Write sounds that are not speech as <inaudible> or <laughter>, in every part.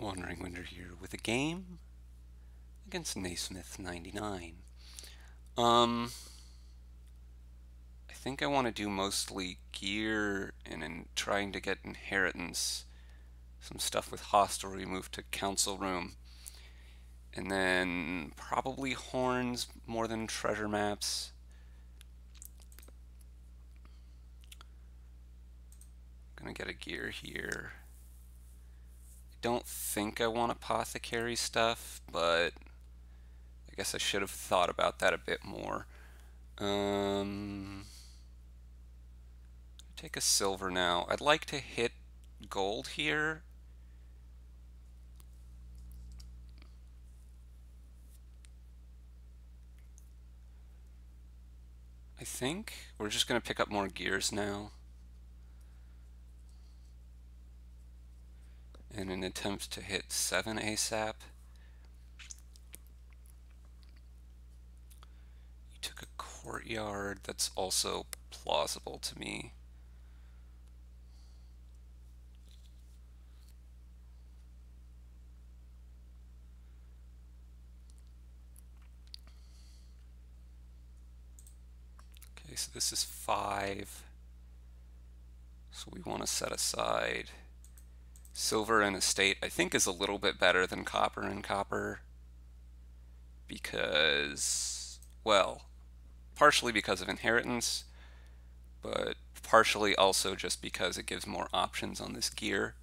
Wandering Winder here with a game against Naismith 99. Um, I think I want to do mostly gear and in trying to get inheritance, some stuff with hostelry, move to council room, and then probably horns more than treasure maps. Gonna get a gear here don't think I want apothecary stuff, but I guess I should have thought about that a bit more. Um, take a silver now. I'd like to hit gold here. I think we're just going to pick up more gears now. In an attempt to hit 7 ASAP. You took a courtyard that's also plausible to me. Okay, so this is 5. So we want to set aside Silver and estate, I think, is a little bit better than copper and copper because, well, partially because of inheritance, but partially also just because it gives more options on this gear.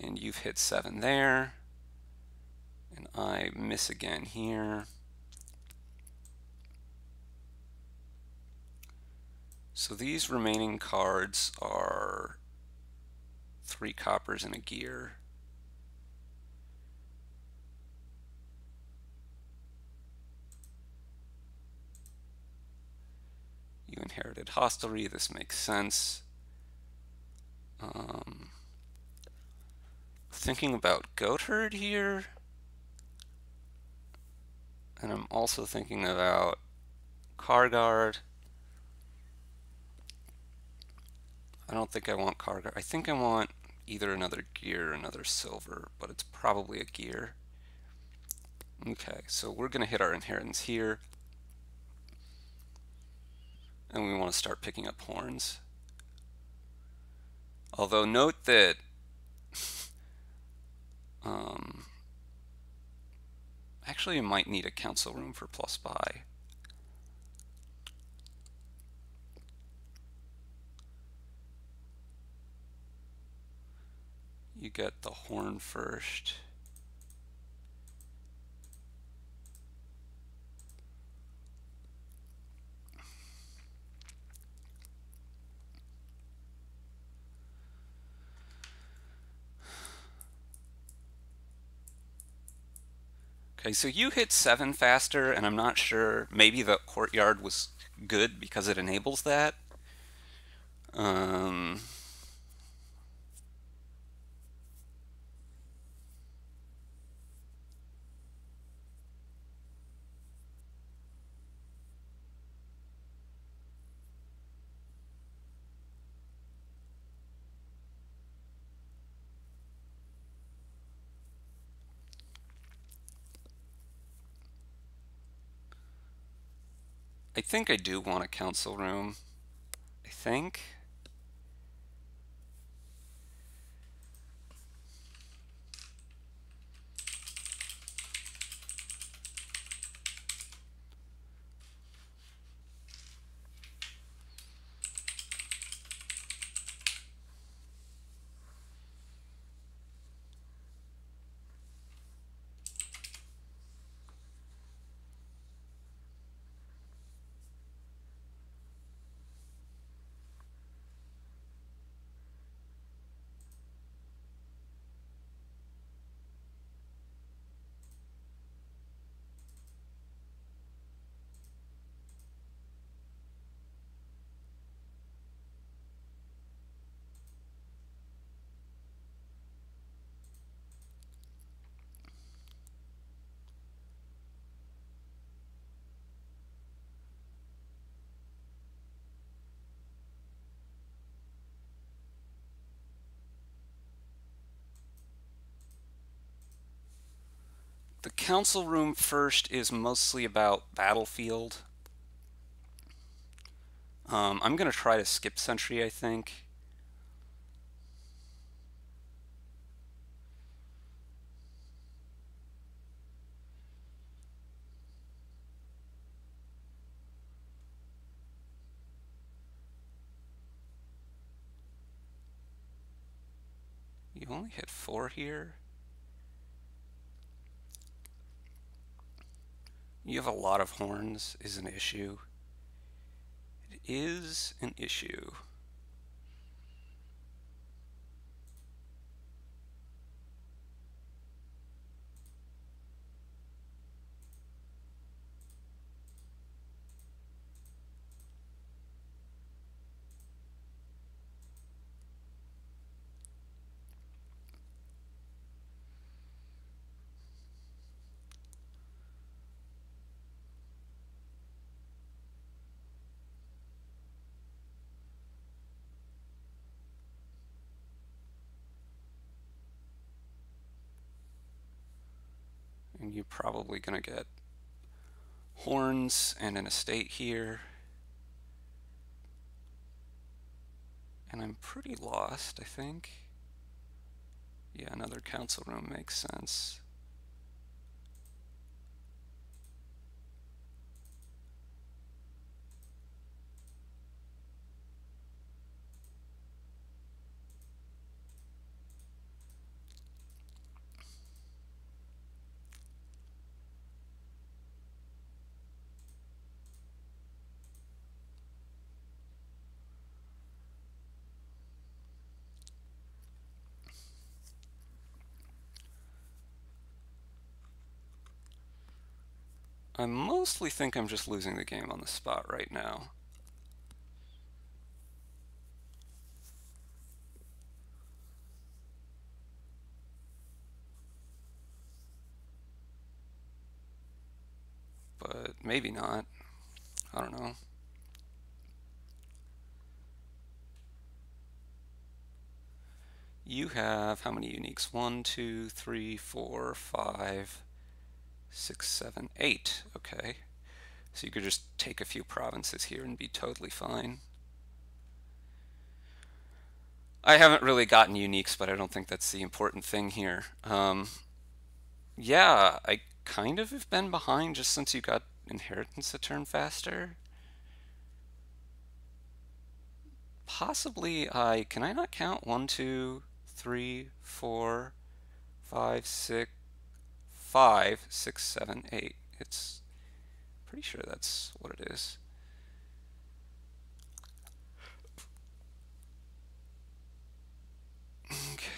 And you've hit seven there, and I miss again here. So these remaining cards are three coppers and a gear. You inherited hostelry, this makes sense. Um, thinking about Goatherd here. And I'm also thinking about Carguard. I don't think I want Carguard. I think I want either another gear or another silver, but it's probably a gear. Okay, so we're going to hit our inheritance here. And we want to start picking up horns. Although note that <laughs> um, actually you might need a council room for plus buy. You get the horn first. Okay, so you hit 7 faster, and I'm not sure, maybe the courtyard was good because it enables that. Um, I think I do want a council room. I think. Council room first is mostly about battlefield. Um, I'm going to try to skip sentry, I think. You only hit four here? You have a lot of horns is an issue. It is an issue. and you're probably going to get horns and an estate here. And I'm pretty lost, I think. Yeah, another council room makes sense. I mostly think I'm just losing the game on the spot right now. But maybe not. I don't know. You have how many uniques? One, two, three, four, five, six, seven, eight. Okay. So you could just take a few provinces here and be totally fine. I haven't really gotten uniques, but I don't think that's the important thing here. Um, yeah, I kind of have been behind just since you got inheritance a turn faster. Possibly I, can I not count? One, two, three, four, five, six, five, six, seven, eight. It's pretty sure that's what it is. Okay.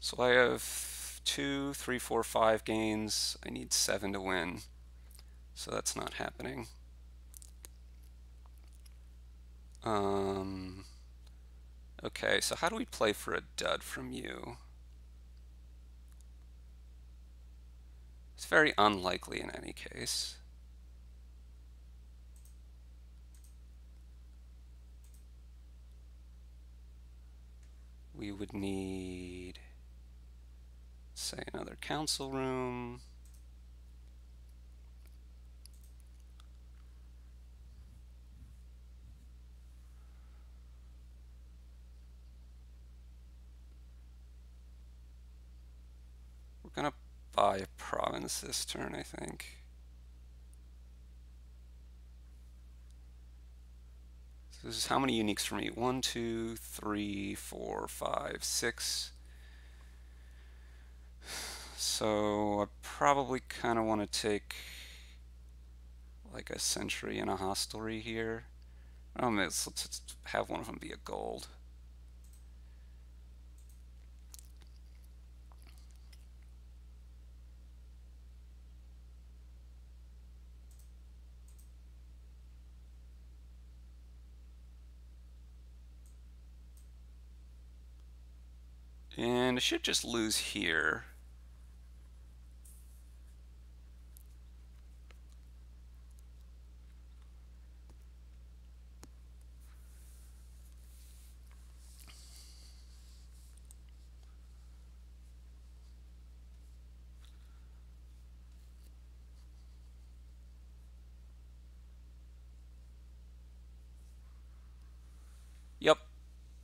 So I have two, three, four, five gains. I need seven to win. So that's not happening. Um, okay, so how do we play for a dud from you? It's very unlikely in any case. We would need say another council room. We're going to buy a province this turn, I think. So this is how many uniques for me? One, two, three, four, five, six. So I probably kind of want to take like a sentry and a hostelry here. Um, let's, let's have one of them be a gold. And I should just lose here.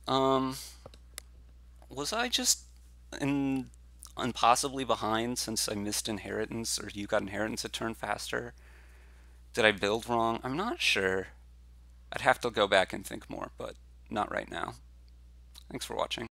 Um, was I just in impossibly behind since I missed inheritance, or you got inheritance a turn faster? Did I build wrong? I'm not sure. I'd have to go back and think more, but not right now. Thanks for watching.